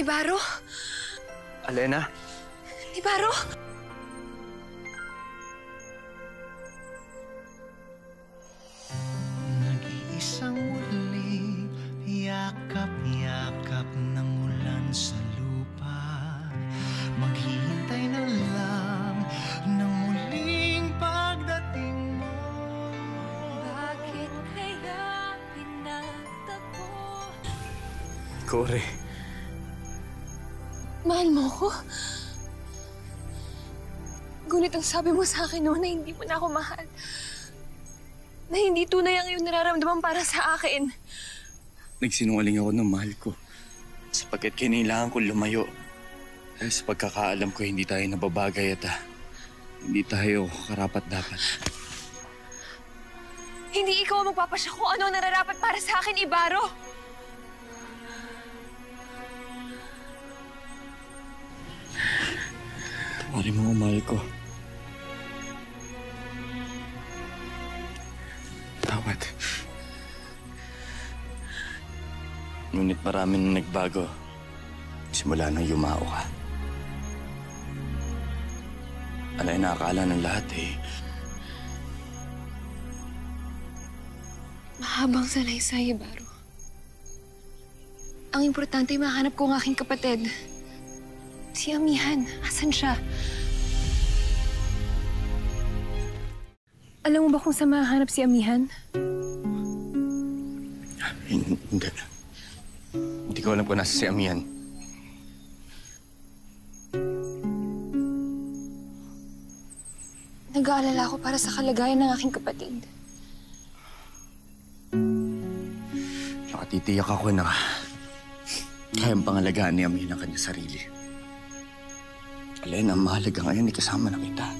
Ibaro? Alena? Ibaro? Nag-iisang muling yakap-yakap ng ulan sa lupa Maghihintay na lang ng muling pagdating mo Bakit kaya pinagtagpo? Kore. Mahal mo ko? Ngunit ang sabi mo sa akin noon na hindi mo na ako mahal. Na hindi tunay ang iyong nararamdaman para sa akin. Nagsinungaling ako ng mahal ko. Sapagkat kinailangan ko lumayo. Dahil sa pagkakaalam ko, hindi tayo nababagay at ah, hindi tayo karapat dapat. Hindi ikaw ang magpapasya kung ano ang nararapat para sa akin, Ibaro. Mo ang mahal ko. Tawad. Ngunit marami na nagbago. Simula nang yumao ka. Alay na akala ng lahat eh. Mahabang salaysay, Ibaro. Ang importante ay mahanap ko ang aking kapatid. Si Amihan, asan siya? Alam mo ba kung saan mahanap si Amihan? Hindi. Hindi ko alam kung nasa si Amihan. Nag-aalala ako para sa kalagayan ng aking kapatid. Nakatitiyak ako na kayang pangalagaan ni Amin ang kanyang sarili. Alena, ang mahalaga ngayon ay kasama na kita.